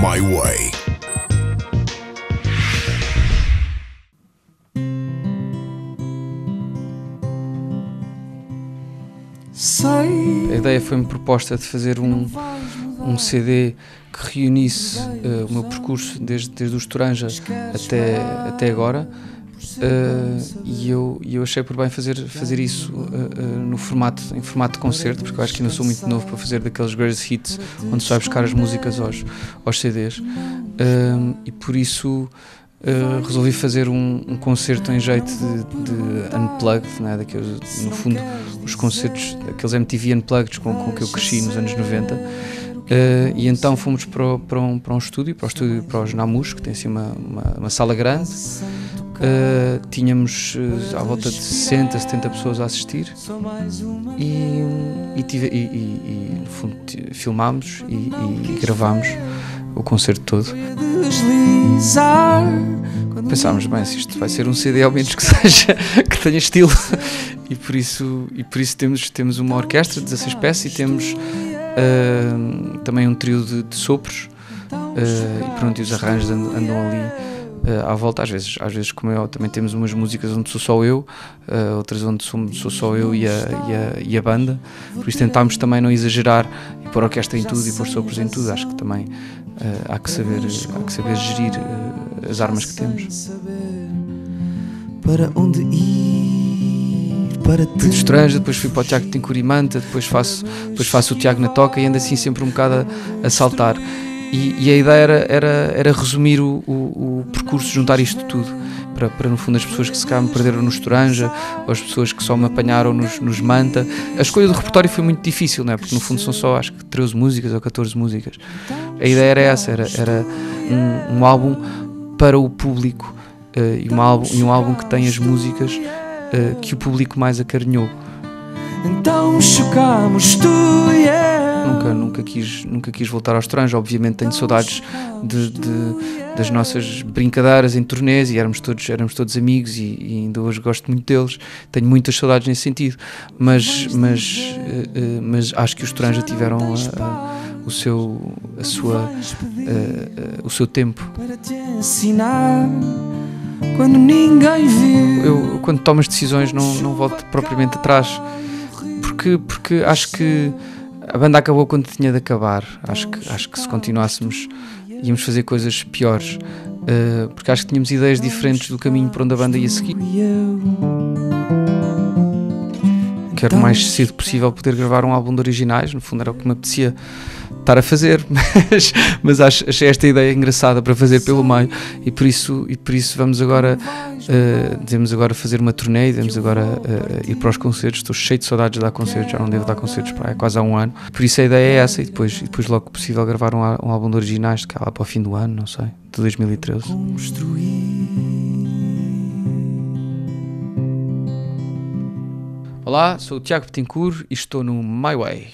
My Way. A ideia foi-me proposta de fazer um, um CD que reunisse uh, o meu percurso desde, desde o Estoranja até, até agora. Uh, e eu, eu achei por bem fazer, fazer isso uh, no formato, em formato de concerto, porque eu acho que ainda sou muito novo para fazer daqueles greatest hits onde se vai buscar as músicas aos, aos CDs. e por isso Uh, resolvi fazer um, um, concerto em jeito de, de unplugged, né? daqueles, no fundo, os concertos, aqueles MTV unplugged com, com que eu cresci nos anos 90. Uh, e então fomos para, para, um, para um estúdio, para o estúdio para os Namus, que tem assim uma, uma, uma sala grande. Uh, tínhamos à volta de 60, 70 pessoas a assistir e, e, tive, e, e, e no fundo, filmámos e, e gravámos o concerto todo. Pensámos, bem, se isto vai ser um CD, ao menos que seja, que tenha estilo. E por isso, e por isso temos, temos uma orquestra de 16 peças e temos uh, também um trio de, de sopros. Uh, e pronto, e os arranjos andam, andam ali uh, à volta. Às vezes, às vezes, como eu, também temos umas músicas onde sou só eu, uh, outras onde sou, sou só eu e a, e, a, e a banda. Por isso tentámos também não exagerar e pôr orquestra em tudo e pôr sopros em tudo. Acho que também uh, há, que saber, há que saber gerir as armas que temos. Para onde ir? Para fui de estrangeiro, depois fui para o Tiago de Tincurimanta, depois faço, depois faço o Tiago na Toca e ando assim sempre um bocado a, a saltar. E, e, a ideia era, era, era resumir o, o, o, percurso, juntar isto tudo, para, para no fundo as pessoas que se cá me perderam no Estoranja, ou as pessoas que só me apanharam nos, nos Manta. A escolha do repertório foi muito difícil, não é? porque no fundo são só acho que 13 músicas ou 14 músicas. A ideia era essa, era, era um, um álbum para o público uh, e, um álbum, e um álbum que tem as músicas uh, que o público mais acarinhou. Então chocamos tu e eu nunca, nunca, quis, nunca quis voltar ao estranho. Obviamente tenho saudades de, de, das nossas brincadeiras em turnês e éramos todos, éramos todos amigos e, e, ainda hoje gosto muito deles. Tenho muitas saudades nesse sentido, mas, mas, uh, mas acho que os estranhos tiveram a, a, o seu, a sua, o seu tempo. Quando ninguém viu. Eu, quando tomo as decisões, não, não volto propriamente atrás, porque, porque acho que a banda acabou quando tinha de acabar. Acho que, acho que se continuássemos íamos fazer coisas piores. Uh, porque acho que tínhamos ideias diferentes do caminho para onde a banda ia seguir. Quero o mais cedo possível poder gravar um álbum de originais, no fundo era o que me apetecia estar a fazer, mas, mas acho, achei esta ideia engraçada para fazer pelo meio e por isso, e por isso vamos agora, uh, devemos agora fazer uma turnê, devemos agora uh, ir para os concertos. Estou cheio de saudades de dar concertos, já não devo dar concertos para quase há um ano. Por isso a ideia é essa e depois, e depois logo possível gravar um, um álbum de originais, que é lá para o fim do ano, não sei, de 2013. Olá, sou o Tiago Betancourt e estou no My Way.